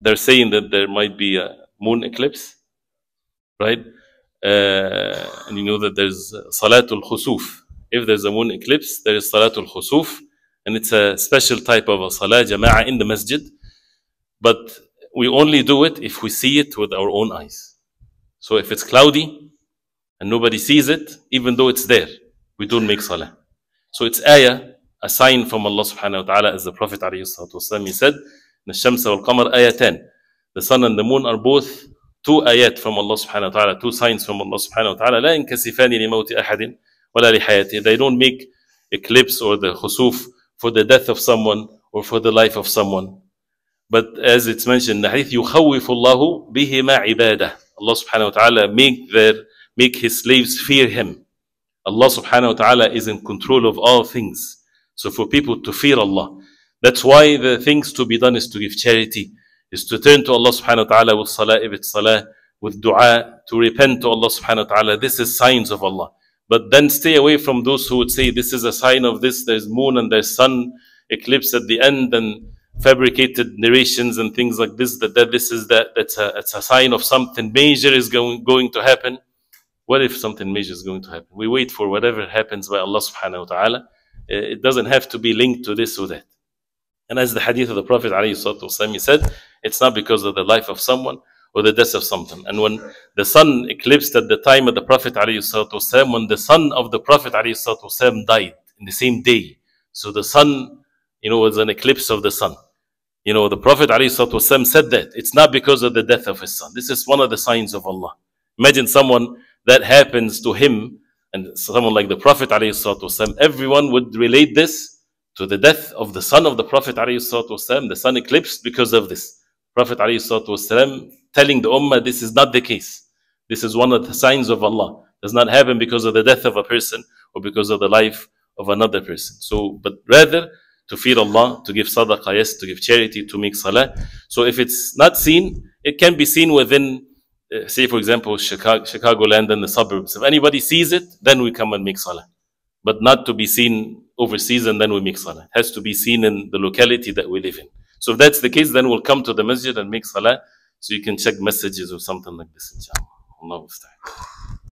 they're saying that there might be a moon eclipse, right? Uh, and you know that there's Salatul Khusuf. If there's a moon eclipse, there is Salatul Khusuf, and it's a special type of a Salah Jama'ah in the masjid. But we only do it if we see it with our own eyes. So if it's cloudy and nobody sees it, even though it's there, we don't make Salah. So it's ayah, a sign from Allah subhanahu wa ta'ala, as the Prophet alayhi salatu said, الشمس والقمر آيتان. The sun and the moon are both two ayat from Allah subhanahu wa ta'ala, two signs from Allah subhanahu wa ta'ala. لا ينكسفان لموت أحد ولا لحياته. They don't make eclipse or the khusuf for the death of someone or for the life of someone. But as it's mentioned in the hadith, يخوف الله بهما عباده. Allah subhanahu wa ta'ala make their, make his slaves fear him. Allah subhanahu wa ta'ala is in control of all things. So for people to fear Allah, that's why the things to be done is to give charity, is to turn to Allah subhanahu wa ta'ala with salah if it's salah, with dua, to repent to Allah subhanahu wa ta'ala. This is signs of Allah. But then stay away from those who would say this is a sign of this, there's moon and there's sun eclipse at the end and fabricated narrations and things like this, that, that this is that, that's a, it's a sign of something major is going, going to happen. What if something major is going to happen? We wait for whatever happens by Allah subhanahu wa ta'ala. It doesn't have to be linked to this or that. And as the hadith of the Prophet ﷺ, he said, it's not because of the life of someone or the death of someone. And when the sun eclipsed at the time of the Prophet ﷺ, when the son of the Prophet ﷺ died in the same day, so the sun, you know, was an eclipse of the sun. You know, the Prophet ﷺ said that it's not because of the death of his son. This is one of the signs of Allah. Imagine someone that happens to him and someone like the Prophet ﷺ, everyone would relate this to the death of the son of the Prophet ﷺ, the sun eclipsed because of this. Prophet ﷺ telling the Ummah this is not the case. This is one of the signs of Allah. It does not happen because of the death of a person or because of the life of another person. So, but rather to fear Allah, to give sadaqah, yes, to give charity, to make salah. So if it's not seen, it can be seen within, uh, say for example, Chicago, Chicagoland and the suburbs. If anybody sees it, then we come and make salah. But not to be seen overseas and then we make salah. It has to be seen in the locality that we live in. So if that's the case, then we'll come to the masjid and make salah. So you can check messages or something like this, inshallah. Allah